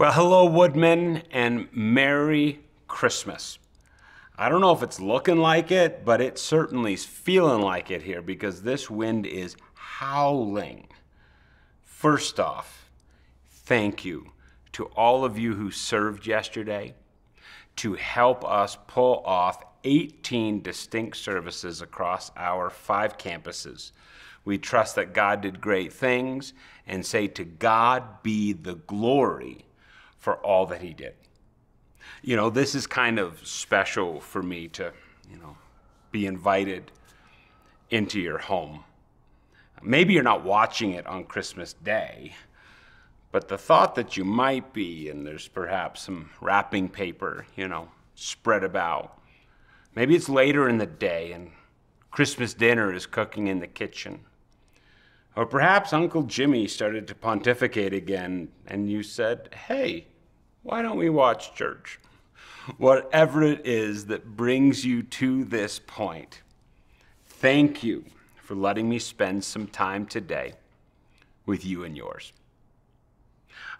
Well, hello, Woodmen, and Merry Christmas. I don't know if it's looking like it, but it certainly is feeling like it here because this wind is howling. First off, thank you to all of you who served yesterday to help us pull off 18 distinct services across our five campuses. We trust that God did great things and say, To God be the glory for all that He did. You know, this is kind of special for me to, you know, be invited into your home. Maybe you're not watching it on Christmas Day, but the thought that you might be, and there's perhaps some wrapping paper, you know, spread about. Maybe it's later in the day and Christmas dinner is cooking in the kitchen. Or perhaps Uncle Jimmy started to pontificate again and you said, hey, why don't we watch church? Whatever it is that brings you to this point, thank you for letting me spend some time today with you and yours.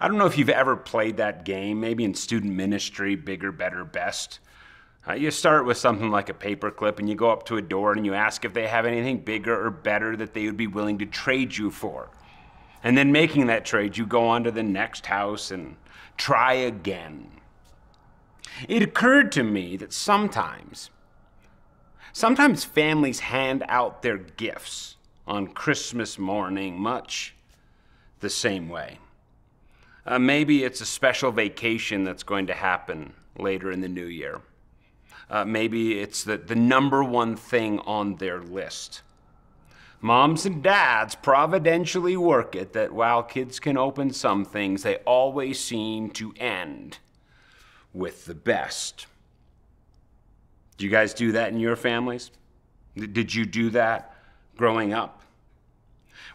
I don't know if you've ever played that game, maybe in student ministry, bigger, better, best. Uh, you start with something like a paperclip and you go up to a door and you ask if they have anything bigger or better that they would be willing to trade you for. And then making that trade, you go on to the next house and try again. It occurred to me that sometimes, sometimes families hand out their gifts on Christmas morning much the same way. Uh, maybe it's a special vacation that's going to happen later in the new year. Uh, maybe it's the, the number one thing on their list. Moms and dads providentially work it that while kids can open some things, they always seem to end with the best. Do you guys do that in your families? Did you do that growing up?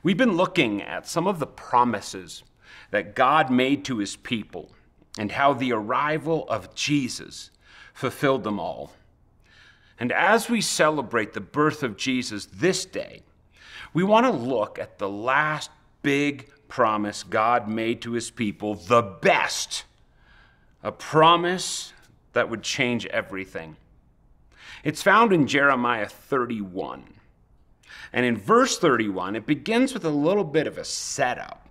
We've been looking at some of the promises that God made to his people and how the arrival of Jesus fulfilled them all. And as we celebrate the birth of Jesus this day, we want to look at the last big promise God made to his people, the best, a promise that would change everything. It's found in Jeremiah 31. And in verse 31, it begins with a little bit of a setup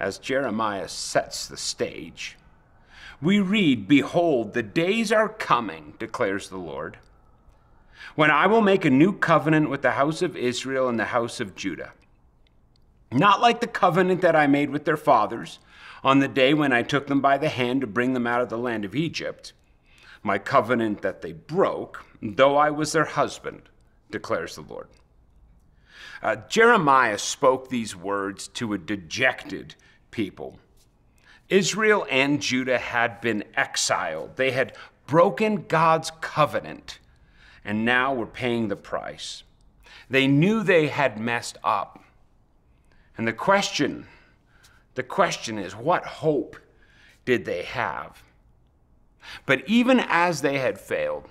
as Jeremiah sets the stage we read, Behold, the days are coming, declares the Lord, when I will make a new covenant with the house of Israel and the house of Judah. Not like the covenant that I made with their fathers on the day when I took them by the hand to bring them out of the land of Egypt, my covenant that they broke, though I was their husband, declares the Lord. Uh, Jeremiah spoke these words to a dejected people Israel and Judah had been exiled. They had broken God's covenant and now were paying the price. They knew they had messed up. And the question, the question is, what hope did they have? But even as they had failed,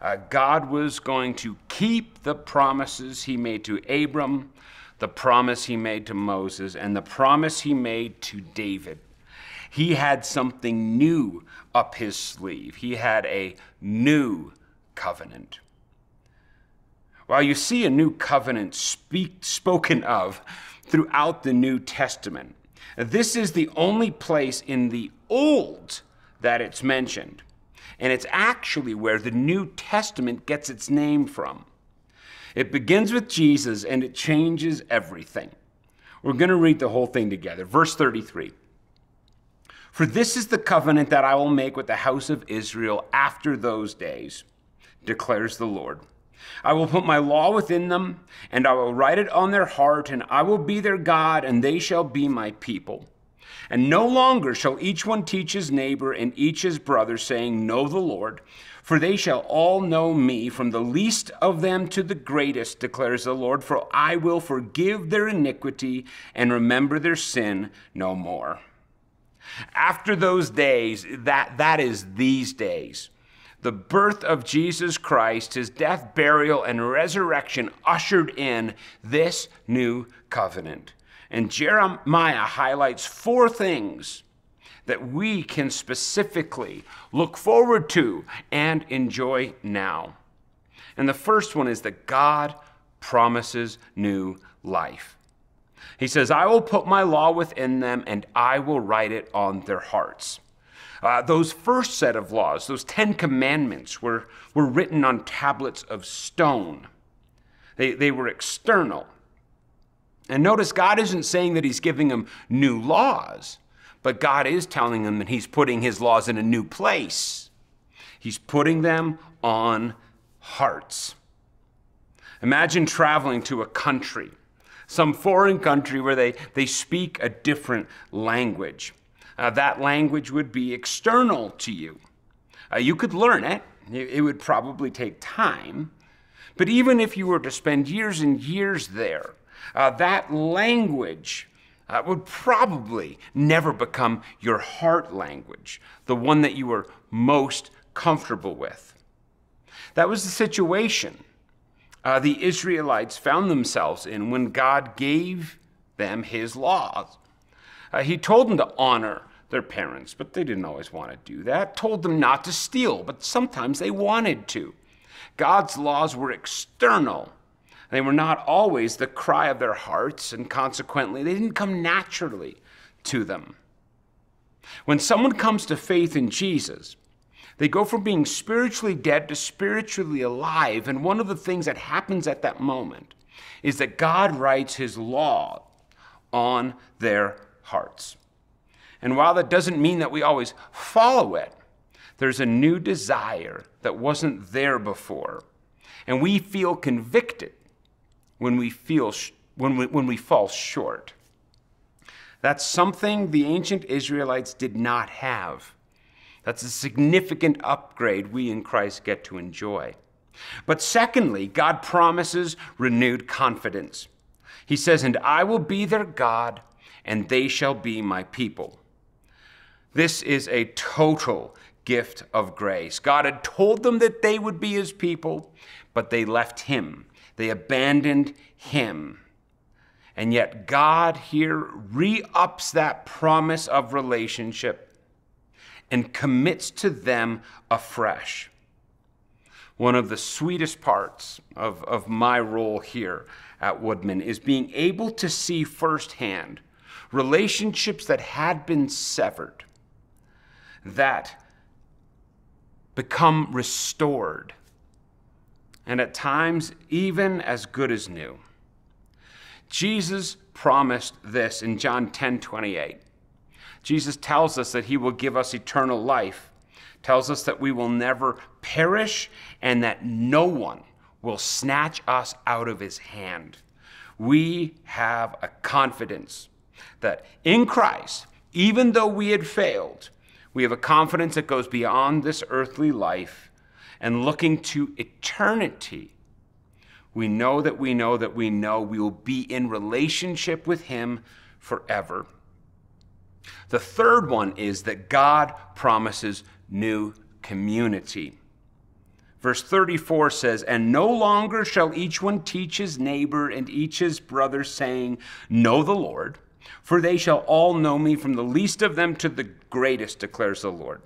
uh, God was going to keep the promises he made to Abram, the promise he made to Moses, and the promise he made to David. He had something new up his sleeve. He had a new covenant. While you see a new covenant speak, spoken of throughout the New Testament, this is the only place in the Old that it's mentioned. And it's actually where the New Testament gets its name from. It begins with Jesus and it changes everything. We're going to read the whole thing together. Verse 33. For this is the covenant that I will make with the house of Israel after those days, declares the Lord. I will put my law within them, and I will write it on their heart, and I will be their God, and they shall be my people. And no longer shall each one teach his neighbor and each his brother, saying, Know the Lord, for they shall all know me, from the least of them to the greatest, declares the Lord, for I will forgive their iniquity and remember their sin no more. After those days, that, that is these days, the birth of Jesus Christ, his death, burial, and resurrection ushered in this new covenant. And Jeremiah highlights four things that we can specifically look forward to and enjoy now. And the first one is that God promises new life. He says, I will put my law within them and I will write it on their hearts. Uh, those first set of laws, those Ten Commandments, were, were written on tablets of stone. They, they were external. And notice God isn't saying that He's giving them new laws, but God is telling them that He's putting His laws in a new place. He's putting them on hearts. Imagine traveling to a country, some foreign country where they, they speak a different language. Uh, that language would be external to you. Uh, you could learn it, it would probably take time. But even if you were to spend years and years there, uh, that language uh, would probably never become your heart language, the one that you were most comfortable with. That was the situation uh, the Israelites found themselves in when God gave them his laws. Uh, he told them to honor their parents, but they didn't always want to do that. Told them not to steal, but sometimes they wanted to. God's laws were external. They were not always the cry of their hearts, and consequently, they didn't come naturally to them. When someone comes to faith in Jesus, they go from being spiritually dead to spiritually alive. And one of the things that happens at that moment is that God writes his law on their hearts. And while that doesn't mean that we always follow it, there's a new desire that wasn't there before. And we feel convicted when we feel when we, when we fall short. That's something the ancient Israelites did not have. That's a significant upgrade we in Christ get to enjoy. But secondly, God promises renewed confidence. He says, And I will be their God, and they shall be my people. This is a total gift of grace. God had told them that they would be his people, but they left him. They abandoned him. And yet, God here re ups that promise of relationship and commits to them afresh. One of the sweetest parts of, of my role here at Woodmen is being able to see firsthand relationships that had been severed that become restored, and at times even as good as new. Jesus promised this in John 10 28. Jesus tells us that he will give us eternal life, tells us that we will never perish, and that no one will snatch us out of his hand. We have a confidence that in Christ, even though we had failed, we have a confidence that goes beyond this earthly life and looking to eternity. We know that we know that we know we will be in relationship with Him forever. The third one is that God promises new community. Verse 34 says, And no longer shall each one teach his neighbor and each his brother, saying, Know the Lord for they shall all know me from the least of them to the greatest, declares the Lord.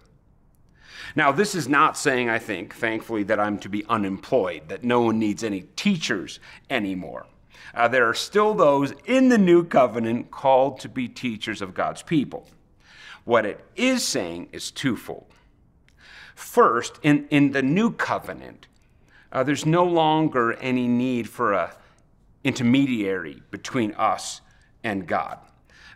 Now, this is not saying, I think, thankfully, that I'm to be unemployed, that no one needs any teachers anymore. Uh, there are still those in the new covenant called to be teachers of God's people. What it is saying is twofold. First, in, in the new covenant, uh, there's no longer any need for a intermediary between us and God.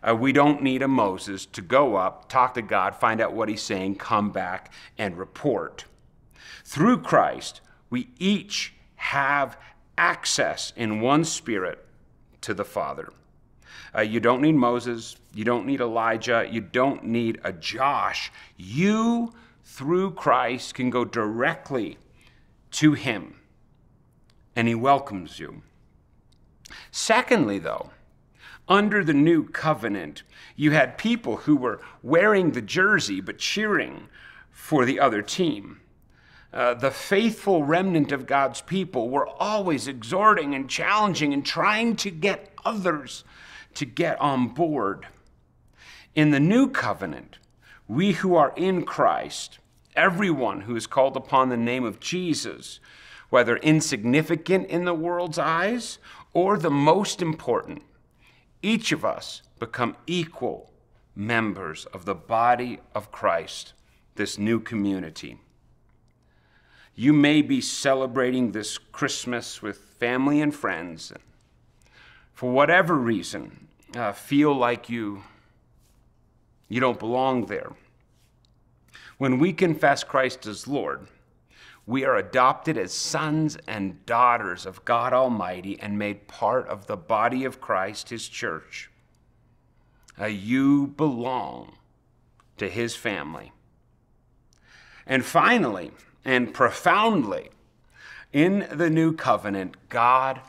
Uh, we don't need a Moses to go up, talk to God, find out what he's saying, come back, and report. Through Christ, we each have access in one spirit to the Father. Uh, you don't need Moses. You don't need Elijah. You don't need a Josh. You, through Christ, can go directly to Him, and He welcomes you. Secondly, though, under the new covenant, you had people who were wearing the jersey but cheering for the other team. Uh, the faithful remnant of God's people were always exhorting and challenging and trying to get others to get on board. In the new covenant, We who are in Christ, everyone who is called upon the name of Jesus, whether insignificant in the world's eyes or the most important, each of us become equal members of the body of Christ, this new community. You may be celebrating this Christmas with family and friends. And for whatever reason, uh, feel like you, you don't belong there. When we confess Christ as Lord, we are adopted as sons and daughters of God Almighty and made part of the body of Christ, His church. Uh, you belong to His family. And finally, and profoundly, in the new covenant, God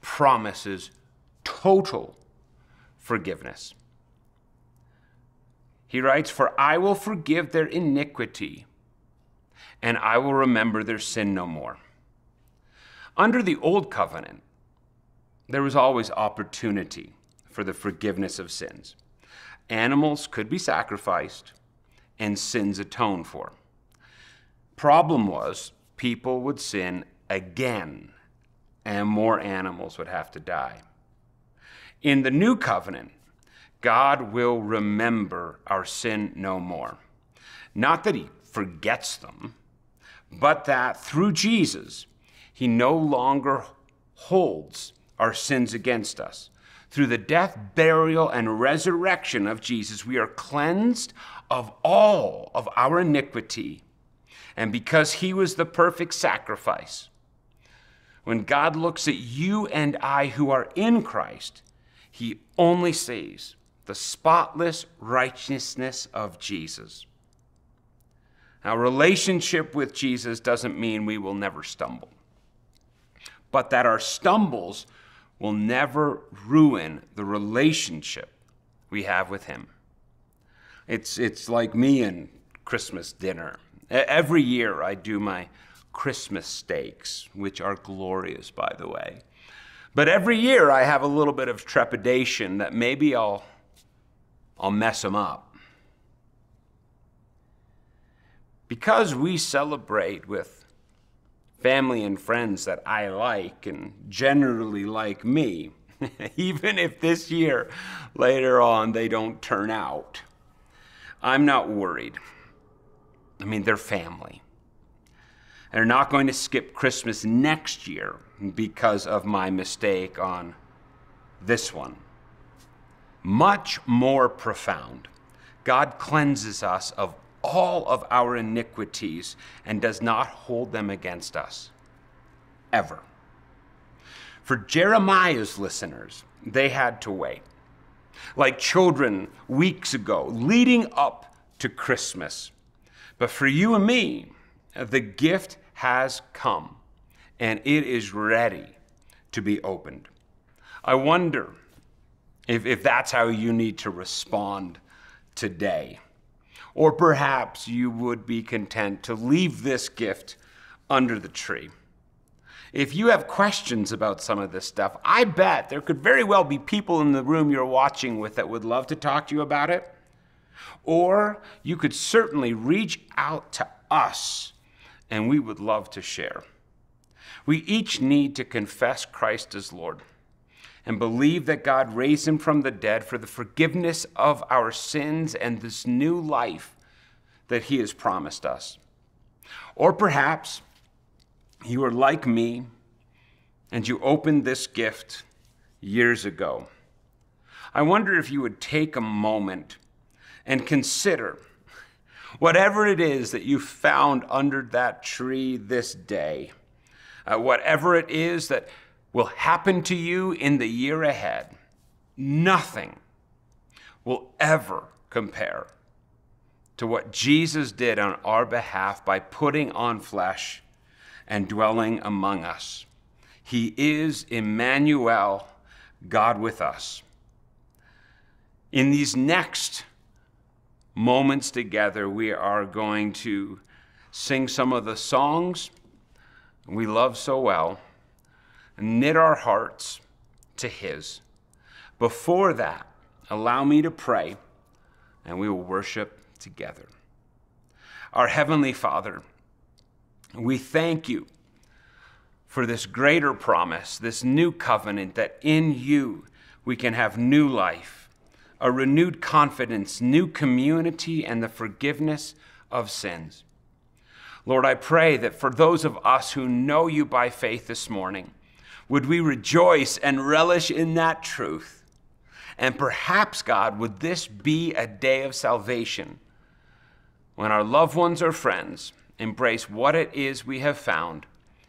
promises total forgiveness. He writes, For I will forgive their iniquity, and I will remember their sin no more. Under the old covenant, there was always opportunity for the forgiveness of sins. Animals could be sacrificed and sins atoned for. Problem was, people would sin again, and more animals would have to die. In the new covenant, God will remember our sin no more. Not that he forgets them, but that through Jesus, he no longer holds our sins against us. Through the death, burial, and resurrection of Jesus, we are cleansed of all of our iniquity. And because he was the perfect sacrifice, when God looks at you and I who are in Christ, he only sees the spotless righteousness of Jesus. Now, relationship with Jesus doesn't mean we will never stumble, but that our stumbles will never ruin the relationship we have with Him. It's, it's like me and Christmas dinner. Every year I do my Christmas steaks, which are glorious, by the way. But every year I have a little bit of trepidation that maybe I'll, I'll mess them up. Because we celebrate with family and friends that I like and generally like me, even if this year later on they don't turn out, I'm not worried. I mean, they're family. They're not going to skip Christmas next year because of my mistake on this one. Much more profound. God cleanses us of all of our iniquities and does not hold them against us. Ever. For Jeremiah's listeners, they had to wait. Like children weeks ago, leading up to Christmas. But for you and me, the gift has come and it is ready to be opened. I wonder if, if that's how you need to respond today. Or perhaps you would be content to leave this gift under the tree. If you have questions about some of this stuff, I bet there could very well be people in the room you're watching with that would love to talk to you about it. Or you could certainly reach out to us and we would love to share. We each need to confess Christ as Lord and believe that God raised him from the dead for the forgiveness of our sins and this new life that he has promised us. Or perhaps you are like me and you opened this gift years ago. I wonder if you would take a moment and consider whatever it is that you found under that tree this day, uh, whatever it is that will happen to you in the year ahead, nothing will ever compare to what Jesus did on our behalf by putting on flesh and dwelling among us. He is Emmanuel, God with us. In these next moments together, we are going to sing some of the songs we love so well, knit our hearts to His. Before that, allow me to pray, and we will worship together. Our Heavenly Father, we thank you for this greater promise, this new covenant that in you we can have new life, a renewed confidence, new community, and the forgiveness of sins. Lord, I pray that for those of us who know you by faith this morning, would we rejoice and relish in that truth? And perhaps, God, would this be a day of salvation when our loved ones or friends embrace what it is we have found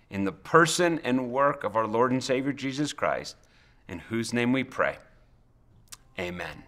in the person and work of our Lord and Savior Jesus Christ, in whose name we pray. Amen.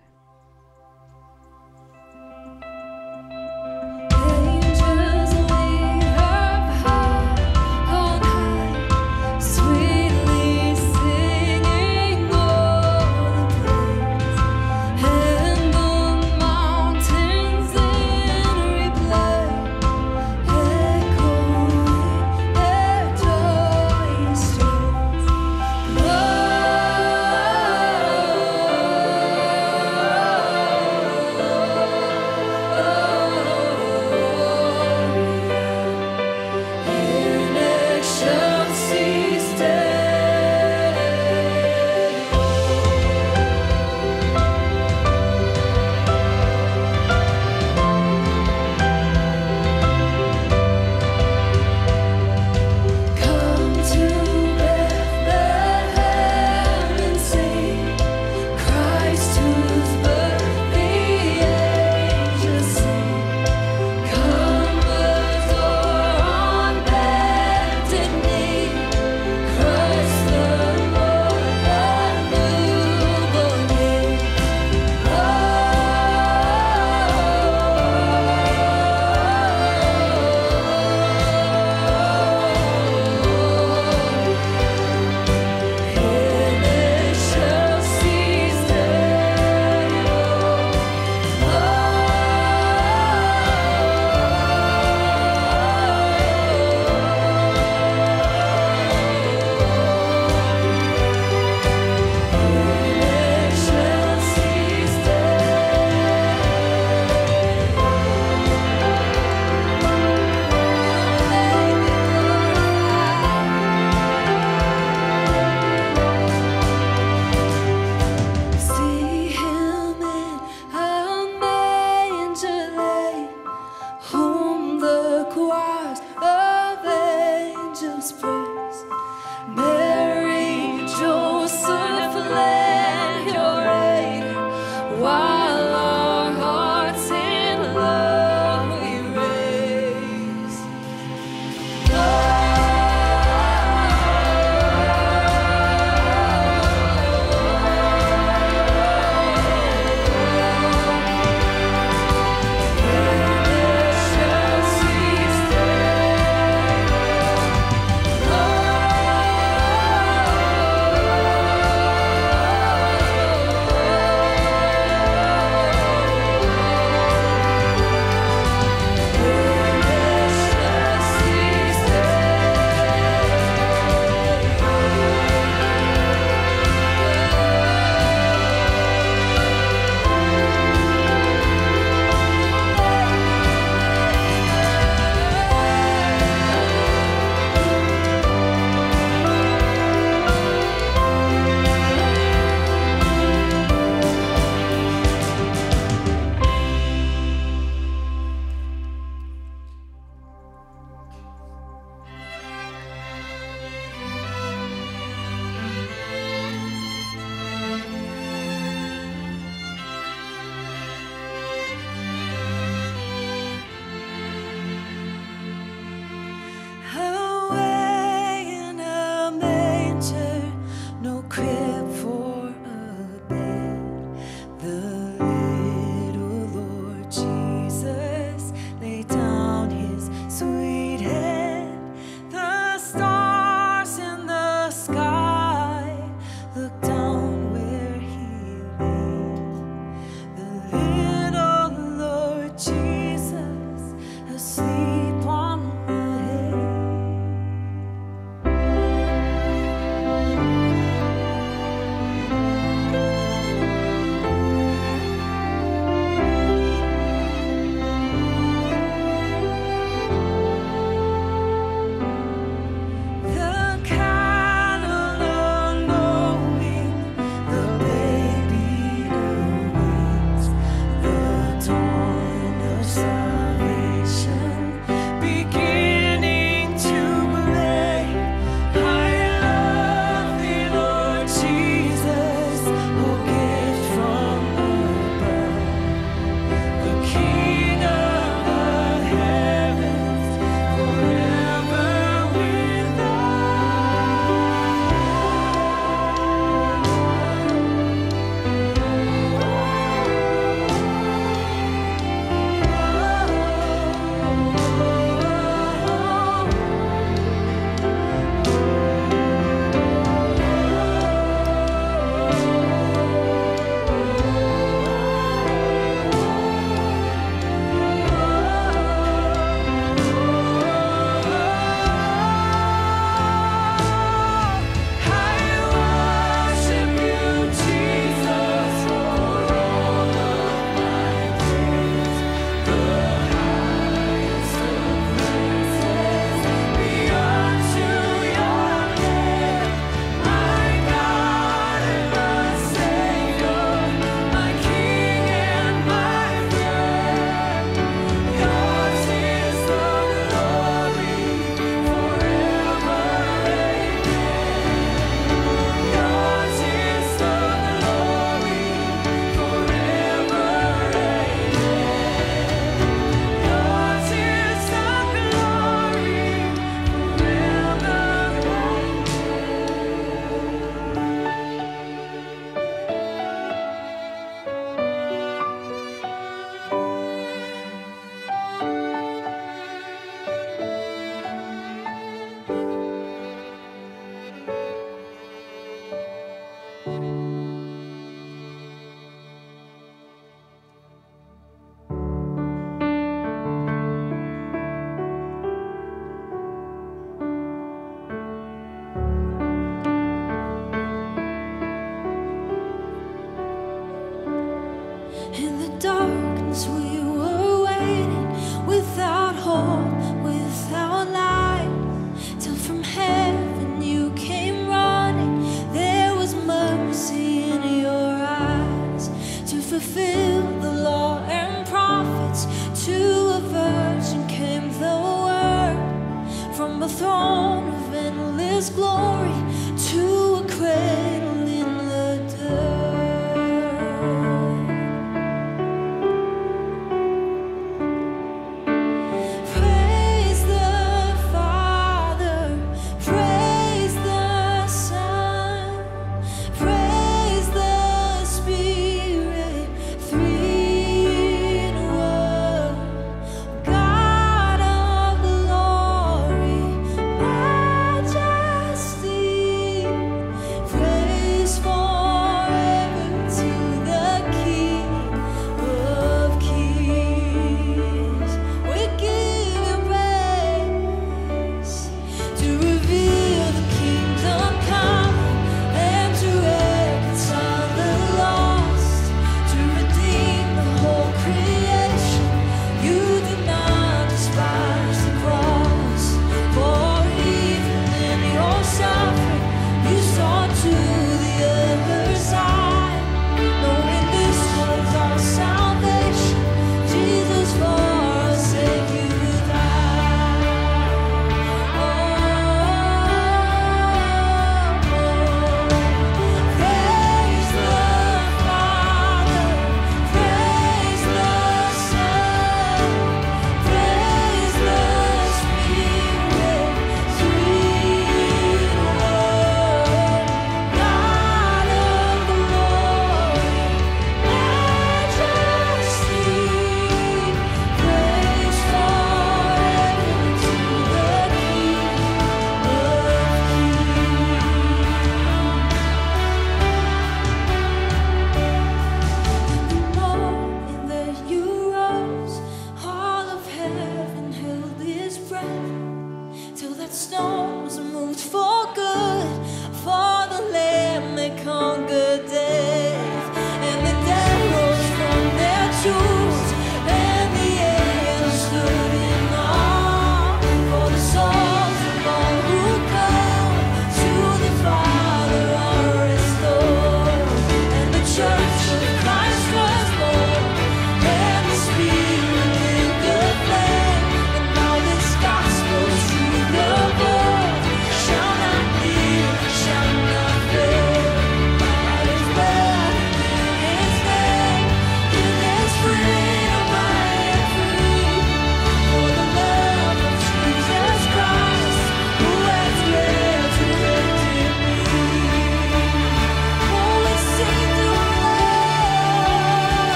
darkness we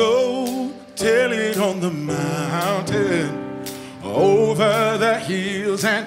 go tell it on the mountain, over the hills and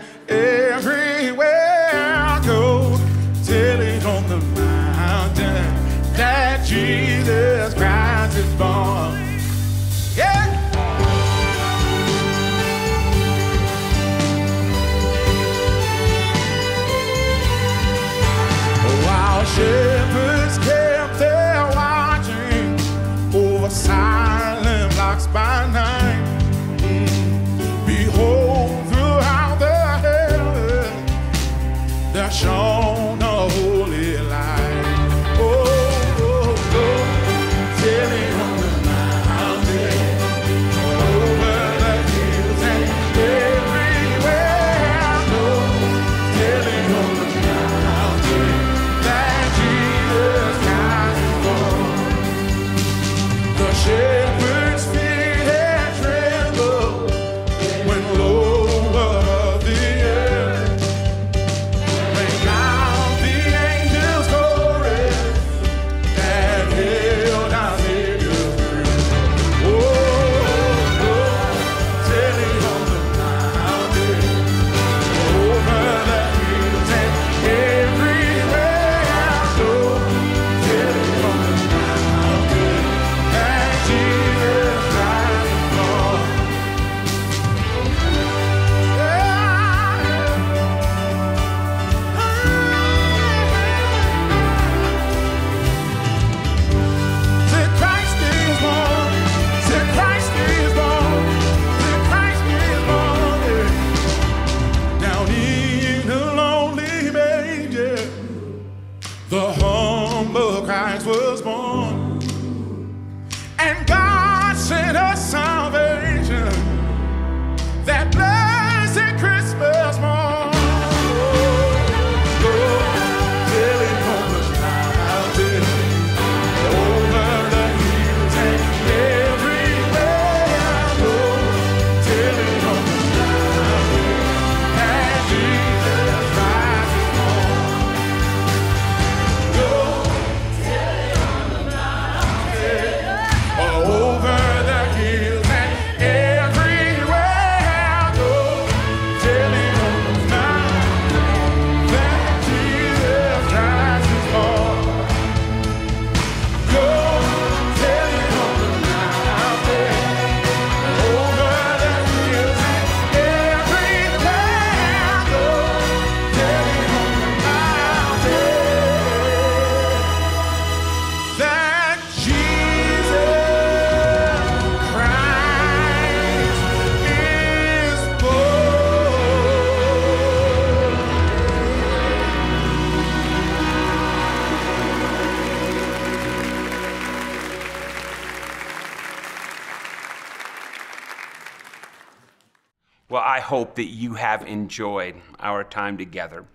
hope that you have enjoyed our time together.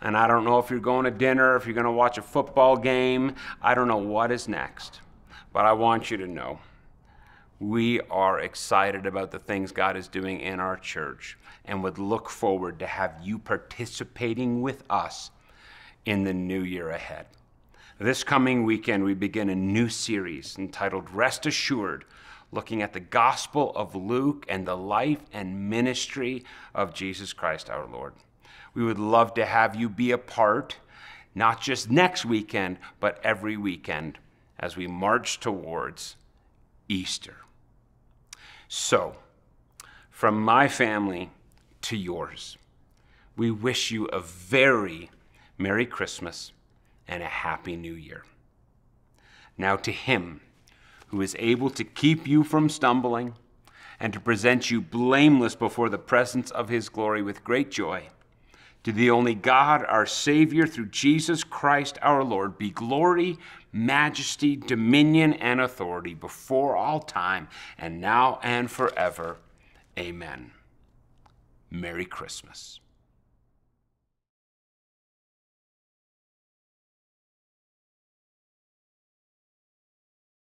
And I don't know if you're going to dinner, if you're going to watch a football game. I don't know what is next. But I want you to know we are excited about the things God is doing in our church and would look forward to have you participating with us in the new year ahead. This coming weekend, we begin a new series entitled Rest Assured, looking at the Gospel of Luke and the life and ministry of Jesus Christ our Lord. We would love to have you be a part, not just next weekend, but every weekend as we march towards Easter. So, from my family to yours, we wish you a very Merry Christmas and a Happy New Year. Now, to Him who is able to keep you from stumbling and to present you blameless before the presence of His glory with great joy, to the only God, our Savior, through Jesus Christ our Lord, be glory, majesty, dominion, and authority before all time, and now and forever. Amen. Merry Christmas.